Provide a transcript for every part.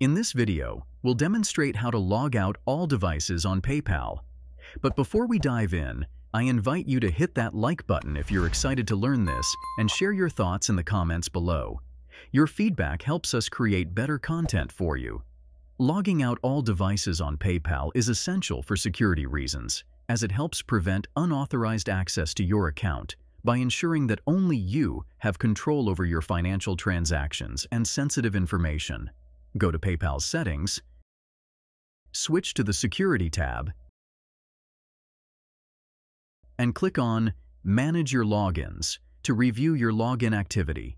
In this video, we'll demonstrate how to log out all devices on PayPal. But before we dive in, I invite you to hit that like button if you're excited to learn this and share your thoughts in the comments below. Your feedback helps us create better content for you. Logging out all devices on PayPal is essential for security reasons, as it helps prevent unauthorized access to your account by ensuring that only you have control over your financial transactions and sensitive information. Go to PayPal's Settings, switch to the Security tab, and click on Manage Your Logins to review your login activity.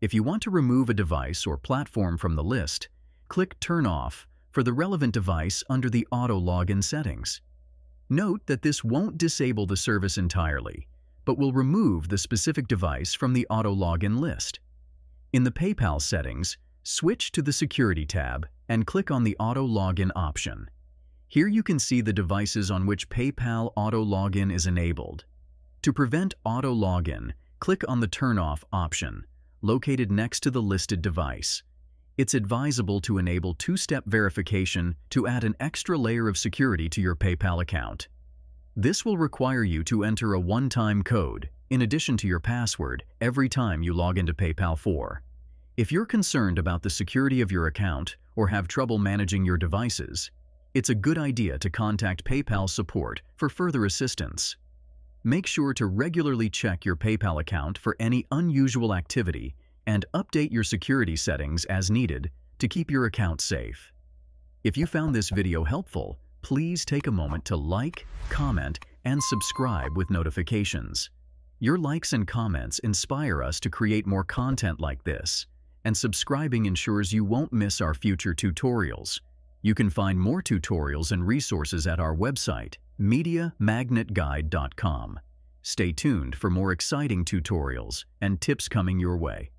If you want to remove a device or platform from the list, click Turn Off for the relevant device under the Auto Login settings. Note that this won't disable the service entirely, but will remove the specific device from the Auto Login list. In the PayPal settings, switch to the Security tab and click on the Auto Login option. Here you can see the devices on which PayPal Auto Login is enabled. To prevent auto login, click on the Turn Off option located next to the listed device. It's advisable to enable two-step verification to add an extra layer of security to your PayPal account. This will require you to enter a one-time code, in addition to your password, every time you log into PayPal 4. If you're concerned about the security of your account or have trouble managing your devices, it's a good idea to contact PayPal support for further assistance. Make sure to regularly check your PayPal account for any unusual activity and update your security settings as needed to keep your account safe. If you found this video helpful, please take a moment to like, comment, and subscribe with notifications. Your likes and comments inspire us to create more content like this, and subscribing ensures you won't miss our future tutorials. You can find more tutorials and resources at our website, MediaMagnetGuide.com. Stay tuned for more exciting tutorials and tips coming your way.